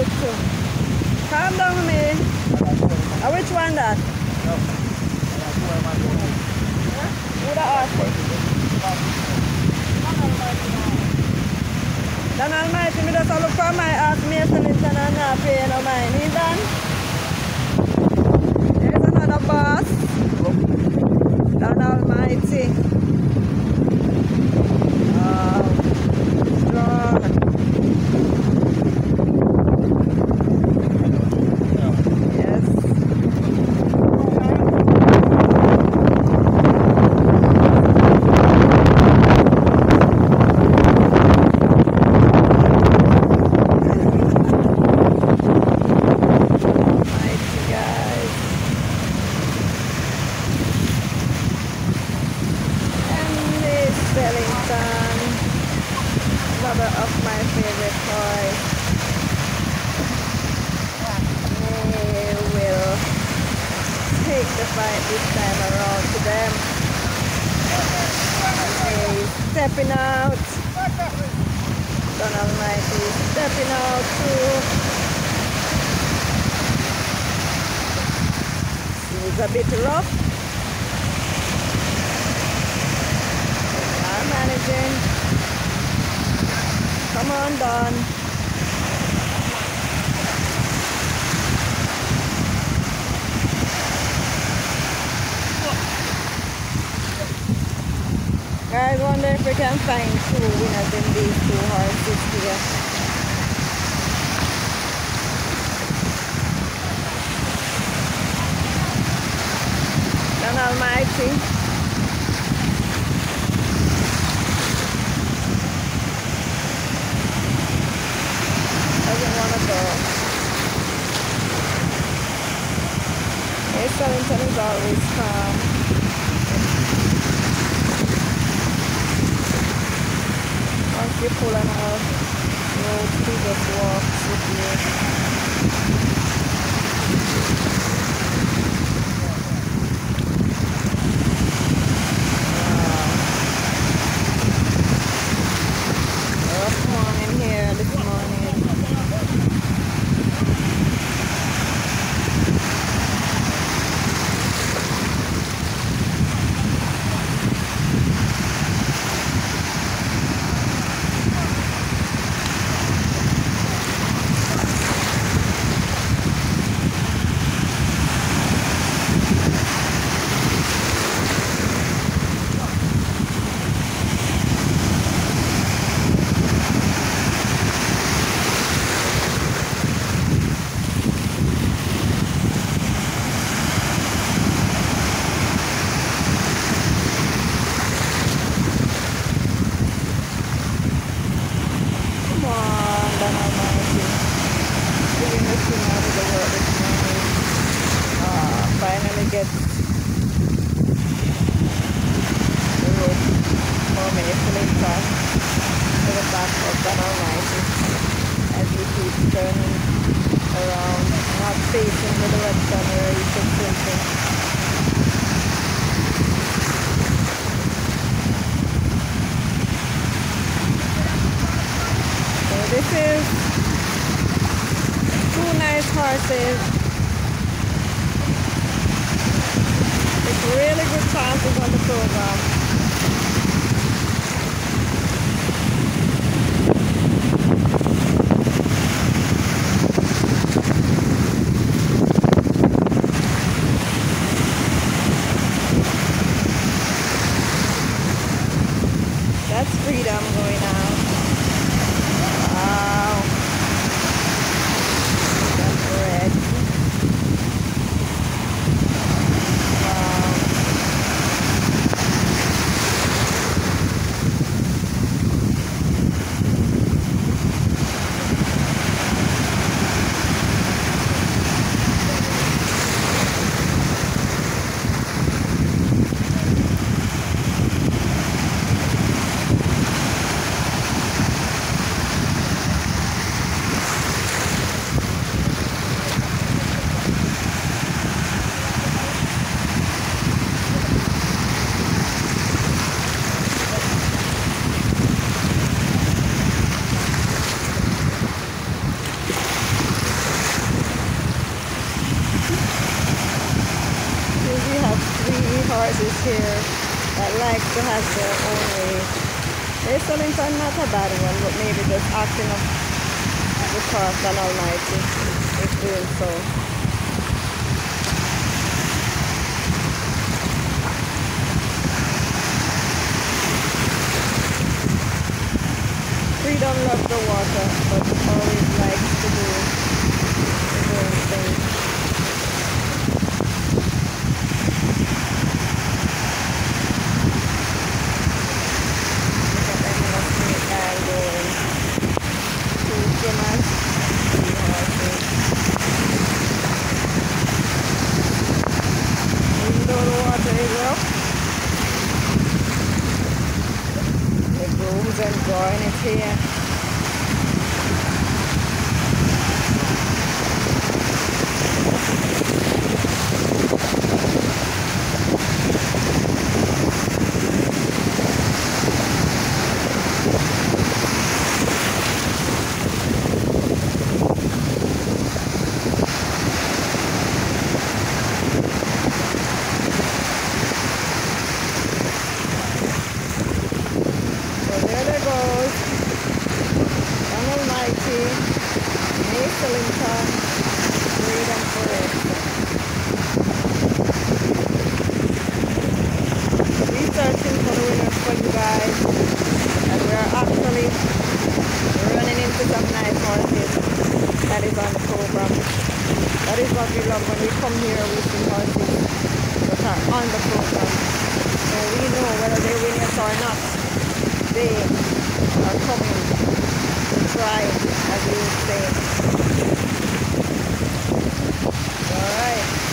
Too. Calm down, me. Uh, which one that? Who that ask? Don Almighty, me just look for my ask me Linton and not pay no mind. He done? There's another boss. Another of my favorite toys. They will take the fight this time around to them. He's stepping out. Don Almighty stepping out too. He's a bit rough. I'm managing. Come on, Don. Guys, wonder if we can find two winners in these two horses here. God Almighty. Horses with really good chances on the program. That's freedom going out. Likes to have their own way. Sellington not a bad one, but maybe just acting up the cost and Almighty is doing so. Freedom loves the water, but always likes to do his own thing. Enjoying it's here. Lincoln, freedom forever. Researching for the winners for you guys. And we are actually running into some nice horses that is on the program. That is what we love when we come here we see horses that are on the program. So we know whether or not. They are coming to try, as you say. Alright.